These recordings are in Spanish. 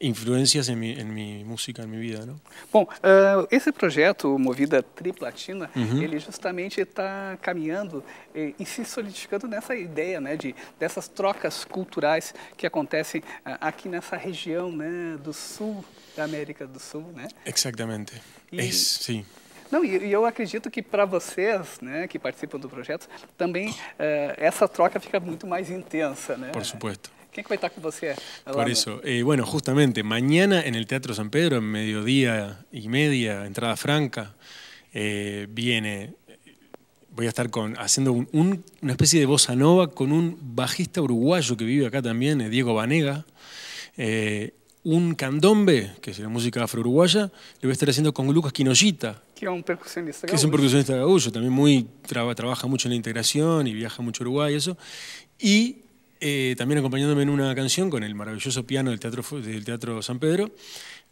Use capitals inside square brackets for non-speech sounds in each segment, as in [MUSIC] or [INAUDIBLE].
influencias en mi, en mi música, en mi vida. ¿no? Bom, uh, esse projeto Movida Triplatina, uhum. ele justamente está caminhando e, e, se solidificando nessa ideia né, de, dessas trocas culturais que acontecem uh, aqui nessa região né, do sul da América do Sul. Né? Exatamente. E, sim. Não, e, eu acredito que para vocês, né, que participam do projeto, também uh, essa troca fica muito mais intensa, né? Por supuesto. ¿Quién va a estar? Por eso, eh, bueno, justamente mañana en el Teatro San Pedro, en mediodía y media, entrada franca, eh, viene, voy a estar con, haciendo una especie de bossa nova con un bajista uruguayo que vive acá también, Diego Vanega, un candombe, que es la música afro-uruguaya, lo voy a estar haciendo con Lucas Quinollita. Que es un percusionista Que es un percusionista gaullo, también muy, trabaja mucho en la integración y viaja mucho a Uruguay y eso. Y eh, también acompañándome en una canción con el maravilloso piano del Teatro, del teatro San Pedro,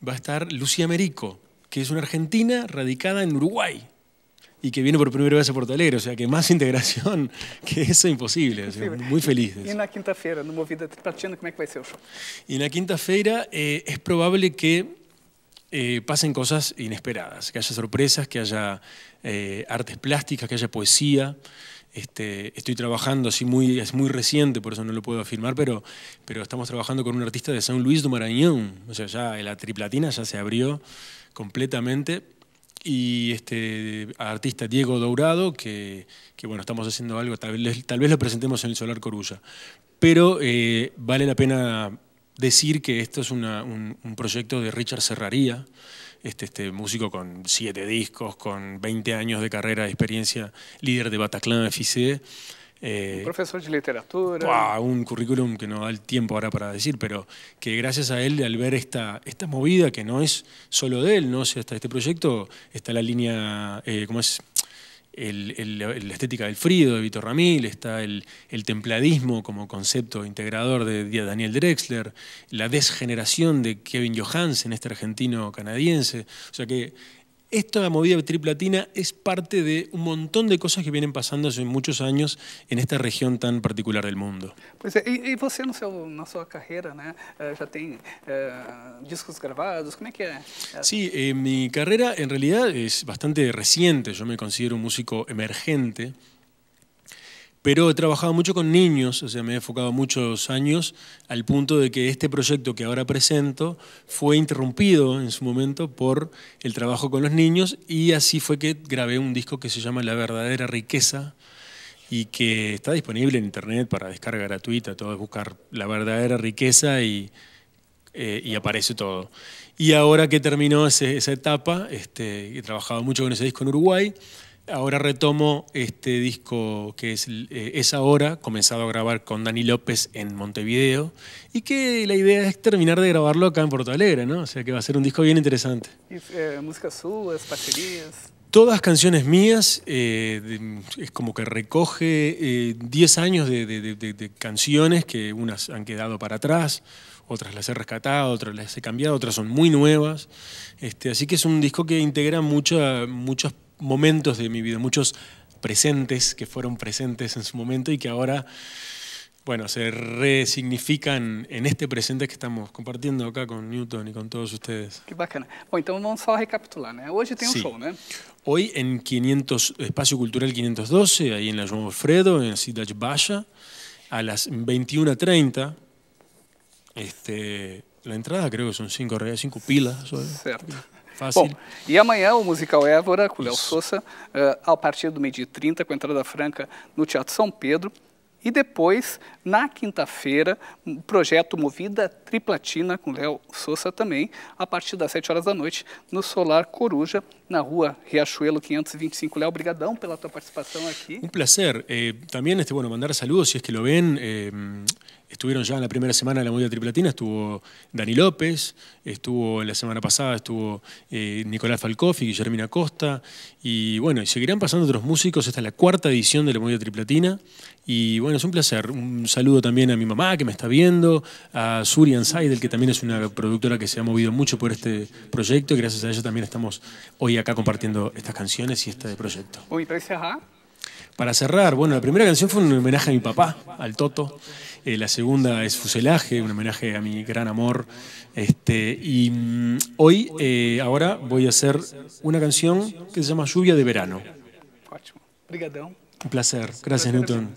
va a estar Lucía Merico, que es una argentina radicada en Uruguay y que viene por primera vez a Porto Alegre, o sea que más integración [LAUGHS] que eso imposible, muy feliz. ¿Y en la quinta-feira, no Movida Platina, cómo va a ser el show? Y en la quinta-feira eh, es probable que eh, pasen cosas inesperadas, que haya sorpresas, que haya eh, artes plásticas, que haya poesía. Este, estoy trabajando, así muy, es muy reciente, por eso no lo puedo afirmar, pero, pero estamos trabajando con un artista de San Luis do Maranhão, o sea, ya la triplatina ya se abrió completamente y este artista Diego Dourado, que, bueno, estamos haciendo algo, tal vez, tal vez lo presentemos en el Solar Corulla. Pero eh, vale la pena decir que esto es un, proyecto de Richard Serraría, este, este, músico con siete discos, con 20 años de carrera, de experiencia, líder de Bataclan FICE. Eh, profesor de literatura. un currículum que no da el tiempo ahora para decir, pero que gracias a él, al ver esta, esta movida, que no es solo de él, ¿no? O sea, hasta este proyecto está la línea, eh, ¿cómo es? El, la estética del Frido de Víctor Ramil, está el, el, templadismo como concepto integrador de Daniel Drexler, la desgeneración de Kevin Johansen, este argentino canadiense. O sea que esta movida triplatina es parte de un montón de cosas que vienen pasando hace muchos años en esta región tan particular del mundo. Pues, y, y você no seu, na sua carreira, né, já tem discos grabados, ¿cómo es que Sí, eh, mi carrera en realidad es bastante reciente, yo me considero un músico emergente, pero he trabajado mucho con niños, o sea, me he enfocado muchos años al punto de que este proyecto que ahora presento fue interrumpido en su momento por el trabajo con los niños y así fue que grabé un disco que se llama La verdadera riqueza y que está disponible en internet para descarga gratuita, todo es buscar La verdadera riqueza y, eh, aparece todo. Y ahora que terminó esa etapa, este, he trabajado mucho con ese disco en Uruguay, Ahora retomo este disco que es eh, Es Ahora, comenzado a grabar con Dani López en Montevideo, y que la idea es terminar de grabarlo acá en Porto Alegre, ¿no? O sea que va a ser un disco bien interesante. ¿Y eh, músicas suyas, parcerías? Todas canciones mías, eh, es como que recoge 10 años de, canciones que unas han quedado para atrás, otras las he rescatado, otras las he cambiado, otras son muy nuevas. Este, así que es un disco que integra mucha, muchos momentos de mi vida, muchos presentes que fueron presentes en su momento y que ahora, bueno, se resignifican en este presente que estamos compartiendo acá con Newton y con todos ustedes. Qué bacana. Bueno, entonces vamos a recapitular, ¿no? Hoy tiene un show, ¿no? Hoy en 500, Espacio Cultural 512, ahí en la João Alfredo, en Ciudad Baya, a las 21.30. Este, la entrada creo que son 5 reales, 5 pilas. Cierto. Fácil. Bom, e amanhã o musical Évora, com Léo Souza, uh, a partir do meio-dia 30, com entrada franca no Teatro São Pedro. E depois, na quinta-feira, o projeto Movida Triplatina, com Léo Souza também, a partir das 7 horas da noite, no Solar Coruja, na rua Riachuelo 525. Léo, obrigadão pela tua participação aqui. Um prazer. Eh, também, este, bueno, mandar saludos, si es que lo ven. Eh, Estuvieron ya en la primera semana de la movida triplatina, estuvo Dani López, estuvo la semana pasada, estuvo eh, Nicolás Falcoff y Guillermina Costa, y bueno, seguirán pasando otros músicos, esta es la cuarta edición de la movida triplatina, y bueno, es un placer. Un saludo también a mi mamá que me está viendo, a Surian Seidel, que también es una productora que se ha movido mucho por este proyecto, y gracias a ella también estamos hoy acá compartiendo estas canciones y este proyecto. Uy, para cerrar. Para cerrar, bueno, la primera canción fue un homenaje a mi papá, al Toto, Eh, la segunda es Fuselaje, un homenaje a mi gran amor. Este, y mm, hoy, eh, ahora, voy a hacer una canción que se llama Lluvia de Verano. Un placer. Gracias, Newton.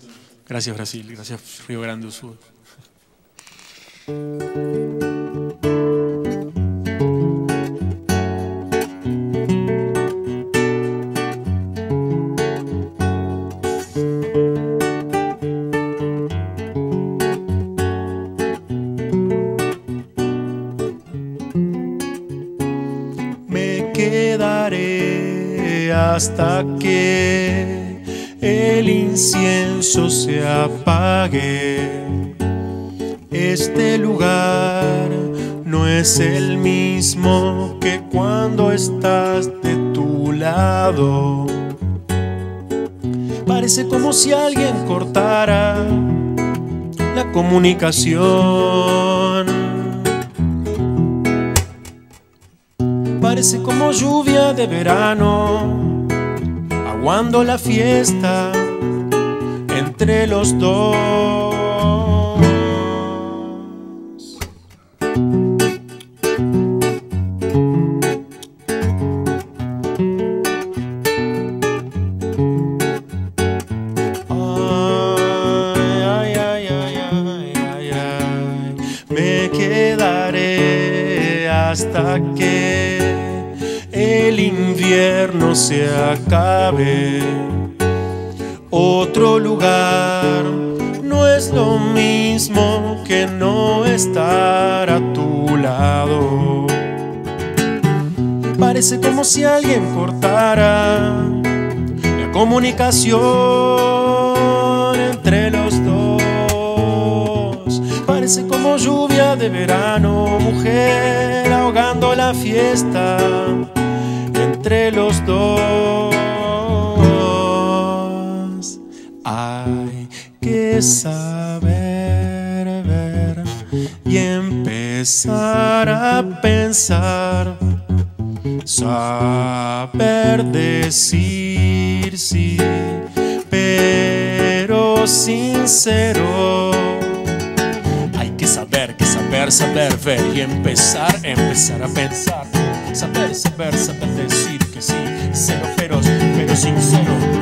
Gracias, Brasil. Gracias, Río Grande do Sul. Hasta que el incienso se apague. Este lugar no es el mismo que cuando estás de tu lado. Parece como si alguien cortara la comunicación. Parece como lluvia de verano cuando la fiesta entre los dos. Invierno se acabe. Otro lugar no es lo mismo que no estar a tu lado. Parece como si alguien cortara la comunicación entre los dos. Parece como lluvia de verano, mujer ahogando la fiesta entre los dos. Hay que saber ver y empezar a pensar. Saber decir sí, pero sincero. Hay que saber, que saber, saber ver y empezar, empezar a pensar saber, saber, saber decir que sí, cero peros, pero sincero.